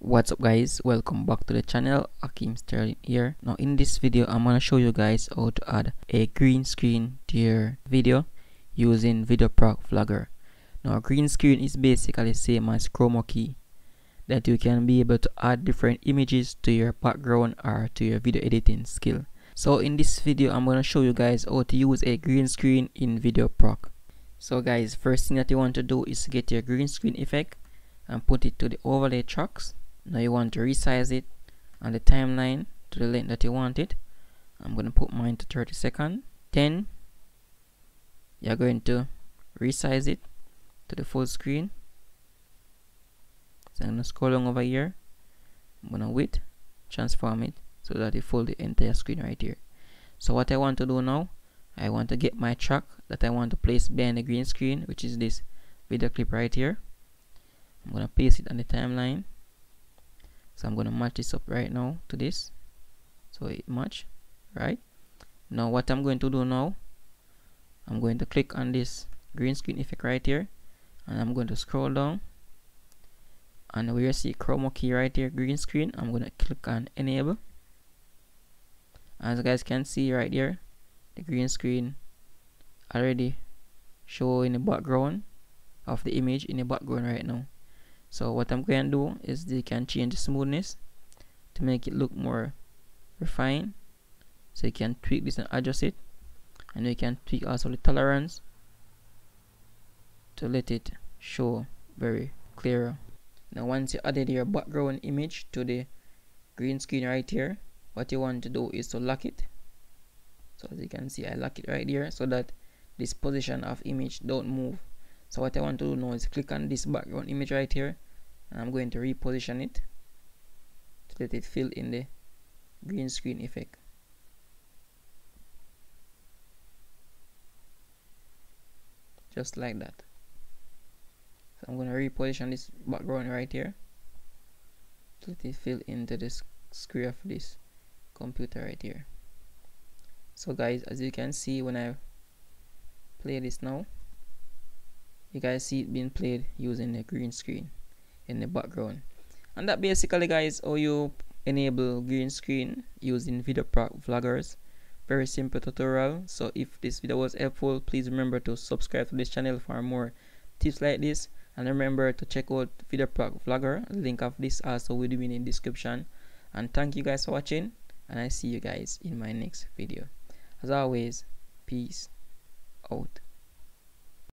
what's up guys? Welcome back to the channel. Ackeem Sterling here. Now in this video I'm gonna show you guys how to add a green screen to your video using VideoProc Vlogger. Now green screen is basically same as chroma key that you can be able to add different images to your background or to your video editing skill. So in this video I'm gonna show you guys how to use a green screen in VideoProc so guys first thing that you want to do is get your green screen effect and put it to the overlay tracks now you want to resize it on the timeline to the length that you want it. I'm going to put mine to 30 second. 10 you're going to resize it to the full screen. So I'm going to scroll along over here. I'm going to width transform it so that it fill the entire screen right here. So what I want to do now I want to get my track that I want to place behind the green screen which is this video clip right here. I'm going to paste it on the timeline so I'm gonna match this up right now to this. So it match right? Now what I'm going to do now I'm going to click on this green screen effect right here and I'm going to scroll down. And where you see chroma key right here green screen I'm going to click on enable. As you guys can see right here the green screen already show in the background of the image in the background right now so what I'm going to do is you can change the smoothness to make it look more refined. So you can tweak this and adjust it. And you can tweak also the tolerance to let it show very clear now once you added your background image to the green screen right here what you want to do is to lock it. So as you can see I lock it right here so that this position of image don't move so what I want to do now is click on this background image right here. And I'm going to reposition it to let it fill in the green screen effect. Just like that. So I'm going to reposition this background right here to let it fill into the screen of this computer right here. So guys as you can see when I play this now you guys see it being played using the green screen in the background. And that basically guys how you enable green screen using VideoProc vloggers. Very simple tutorial. So if this video was helpful please remember to subscribe to this channel for more tips like this. And remember to check out VideoProc vlogger. Link of this also will be in the description. And thank you guys for watching. And I see you guys in my next video. As always peace out